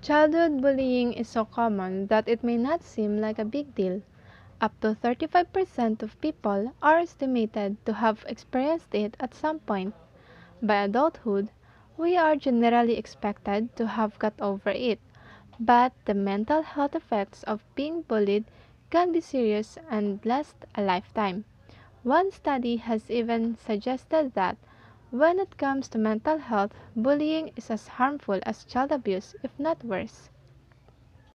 Childhood bullying is so common that it may not seem like a big deal. Up to 35% of people are estimated to have experienced it at some point. By adulthood, we are generally expected to have got over it, but the mental health effects of being bullied can be serious and last a lifetime. One study has even suggested that when it comes to mental health, bullying is as harmful as child abuse, if not worse.